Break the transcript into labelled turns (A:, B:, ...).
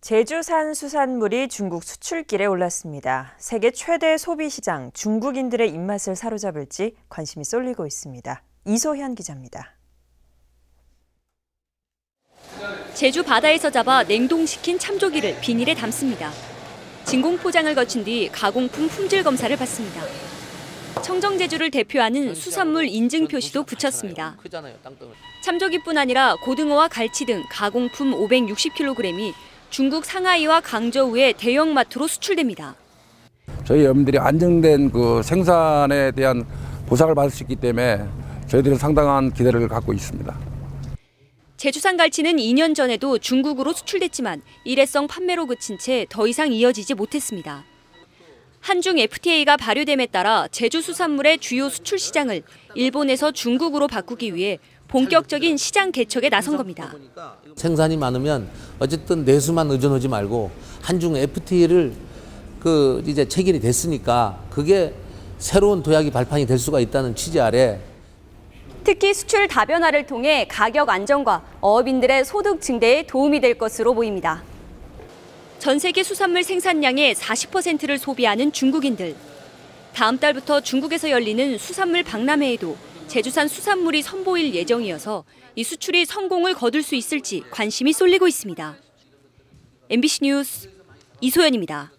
A: 제주산 수산물이 중국 수출길에 올랐습니다. 세계 최대 소비 시장 중국인들의 입맛을 사로잡을지 관심이 쏠리고 있습니다. 이소현 기자입니다.
B: 제주 바다에서 잡아 냉동시킨 참조기를 비닐에 담습니다. 진공 포장을 거친 뒤 가공품 품질 검사를 받습니다. 청정 제주를 대표하는 수산물 인증 표시도 붙였습니다. 참조기뿐 아니라 고등어와 갈치 등 가공품 560kg이 중국 상하이와 강저우의 대형 마트로 수출됩니다.
C: 저희 어민들이 안정된 그 생산에 대한 보상을 받을 수 있기 때문에 저희들은 상당한 기대를 갖고 있습니다.
B: 제주산 갈치는 2년 전에도 중국으로 수출됐지만 일회성 판매로 그친 채 더 이상 이어지지 못했습니다. 한중 FTA가 발효됨에 따라 제주 수산물의 주요 수출 시장을 일본에서 중국으로 바꾸기 위해 본격적인 시장 개척에 나선 겁니다.
D: 생산이 많으면 어쨌든 내수만 의존하지 말고 한중 FTA를 그 이제 체결이 됐으니까 그게 새로운 도약이 발판이 될 수가 있다는 취지 아래
B: 특히 수출 다변화를 통해 가격 안정과 어업인들의 소득 증대에 도움이 될 것으로 보입니다. 전 세계 수산물 생산량의 40%를 소비하는 중국인들. 다음 달부터 중국에서 열리는 수산물 박람회에도 제주산 수산물이 선보일 예정이어서 이 수출이 성공을 거둘 수 있을지 관심이 쏠리고 있습니다. MBC 뉴스 이소연입니다.